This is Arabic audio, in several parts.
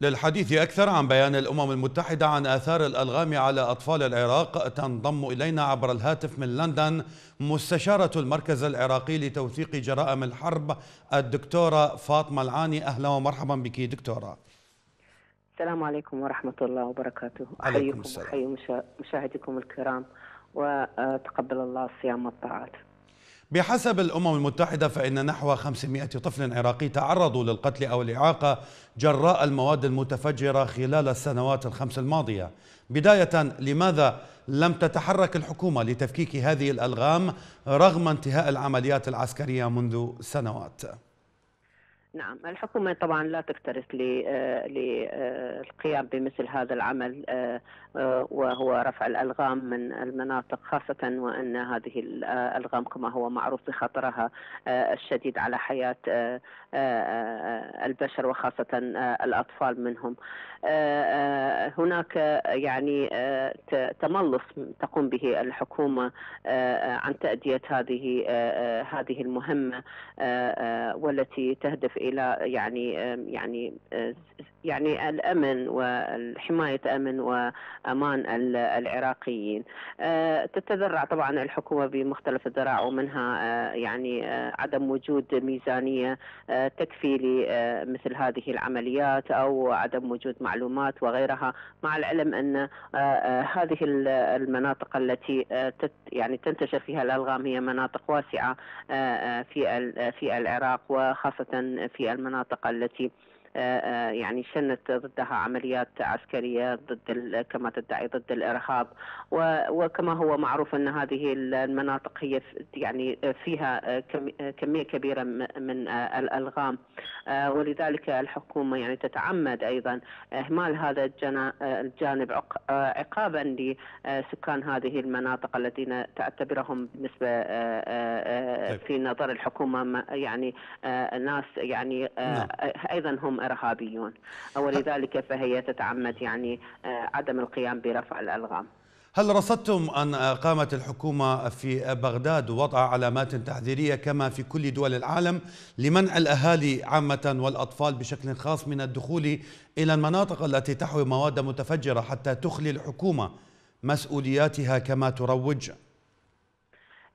للحديث أكثر عن بيان الأمم المتحدة عن آثار الألغام على أطفال العراق تنضم إلينا عبر الهاتف من لندن مستشارة المركز العراقي لتوثيق جرائم الحرب الدكتورة فاطمة العاني. أهلا ومرحبا بك دكتورة. السلام عليكم ورحمة الله وبركاته. أحييكم وأحيي مشاهديكم الكرام وتقبل الله الصيام والطاعات بحسب الأمم المتحدة فإن نحو 500 طفل عراقي تعرضوا للقتل أو الإعاقة جراء المواد المتفجرة خلال السنوات الخمس الماضية بداية لماذا لم تتحرك الحكومة لتفكيك هذه الألغام رغم انتهاء العمليات العسكرية منذ سنوات؟ نعم الحكومة طبعا لا تكترث للقيام بمثل هذا العمل آه، آه، وهو رفع الألغام من المناطق خاصة وأن هذه الألغام كما هو معروف بخطرها آه، الشديد على حياة البشر وخاصة الأطفال منهم. هناك يعني تملص تقوم به الحكومة عن تأدية هذه هذه المهمة والتي تهدف إلى يعني يعني يعني الأمن والحماية أمن وأمان العراقيين. آه، تتذرع طبعا الحكومة بمختلف الذراع ومنها آه، يعني آه، عدم وجود ميزانية تكفي لمثل هذه العمليات أو عدم وجود معلومات وغيرها مع العلم أن هذه المناطق التي يعني تنتشر فيها الألغام هي مناطق واسعة في في العراق وخاصة في المناطق التي يعني شنت ضدها عمليات عسكرية ضد كما تدعي ضد الإرهاب وكما هو معروف أن هذه المناطق هي يعني فيها كمية كبيرة من الألغام آه، ولذلك الحكومة يعني تتعمد أيضا إهمال هذا الجانب عقابا لسكان هذه المناطق الذين تعتبرهم بالنسبة طيب. في نظر الحكومة يعني ناس يعني نعم. أيضا هم إرهابيون ولذلك فهي تتعمد يعني آه، عدم القيام برفع الألغام هل رصدتم أن قامت الحكومة في بغداد وضع علامات تحذيرية كما في كل دول العالم لمنع الأهالي عامة والأطفال بشكل خاص من الدخول إلى المناطق التي تحوي مواد متفجرة حتى تخلي الحكومة مسؤولياتها كما تروج؟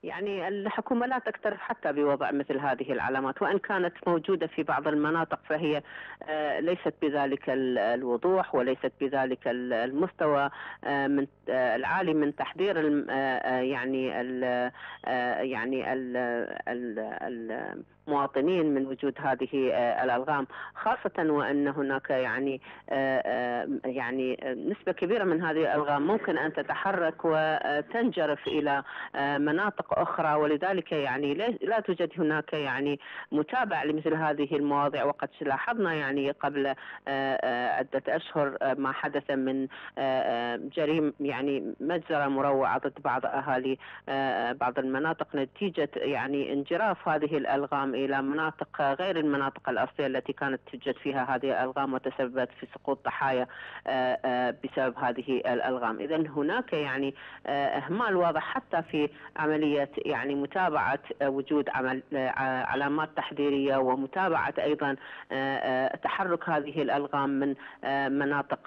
يعني الحكومة لا تكترث حتى بوضع مثل هذه العلامات وإن كانت موجودة في بعض المناطق فهي آه، ليست بذلك الوضوح وليست بذلك المستوى آه، من آه، العالي من تحضير يعني ال يعني ال مواطنين من وجود هذه آه، الألغام خاصة وأن هناك يعني آه، آه، يعني نسبة كبيرة من هذه الألغام ممكن أن تتحرك وتنجرف إلى مناطق أخرى ولذلك يعني لا توجد هناك يعني متابعة لمثل هذه المواضيع. وقد لاحظنا يعني قبل عدة أشهر ما حدث من جريم يعني مجزرة مروعة ضد بعض أهالي بعض المناطق نتيجة يعني انجراف هذه الألغام إلى مناطق غير المناطق الأصلية التي كانت توجد فيها هذه الألغام وتسببت في سقوط ضحايا آه، آه، بسبب هذه الألغام. إذا هناك يعني آه، إهمال واضح حتى في عملية يعني متابعة وجود عمل علامات تحذيرية ومتابعة أيضا تحرك هذه الألغام من مناطق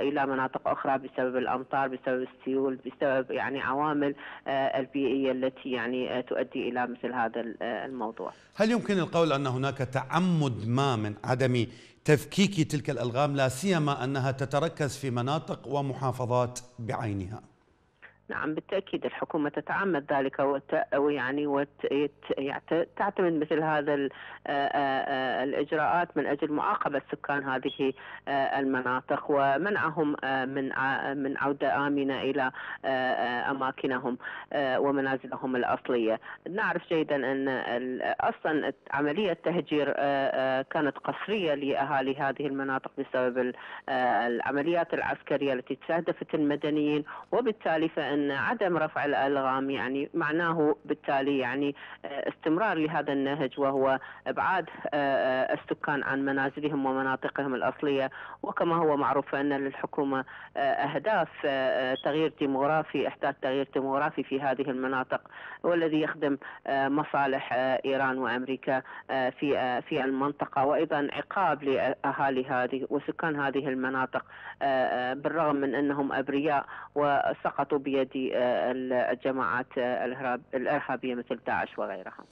إلى مناطق أخرى بسبب الأمطار بسبب السيول بسبب يعني عوامل البيئية التي يعني تؤدي إلى مثل هذا الموضوع. هل يمكن القول أن هناك تعمد ما من عدم تفكيك تلك الألغام؟ لا سيما أنها تتركز في مناطق ومحافظات بعينها. نعم بالتأكيد الحكومة تتعمد ذلك وت... ويعني وت... يعني تعتمد مثل هذا ال... الإجراءات من أجل معاقبة سكان هذه المناطق ومنعهم من من عودة آمنة إلى أماكنهم ومنازلهم الأصلية. نعرف جيدا أن أصلا عملية تهجير كانت قسرية لأهالي هذه المناطق بسبب العمليات العسكرية التي استهدفت المدنيين وبالتالي فإن ان عدم رفع الألغام يعني معناه بالتالي يعني استمرار لهذا النهج وهو إبعاد السكان عن منازلهم ومناطقهم الأصلية. وكما هو معروف فان للحكومة أهداف تغيير ديموغرافي إحداث تغيير ديموغرافي في هذه المناطق والذي يخدم مصالح إيران وأمريكا في في المنطقة. وأيضا عقاب لأهالي هذه وسكان هذه المناطق بالرغم من أنهم أبرياء وسقطوا بيد الجماعات الإرهابية مثل داعش وغيرها.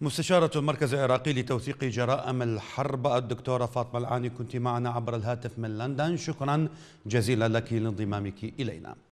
مستشارة المركز العراقي لتوثيق جرائم الحرب الدكتورة فاطمة العاني كنت معنا عبر الهاتف من لندن شكرا جزيلا لك لانضمامك إلينا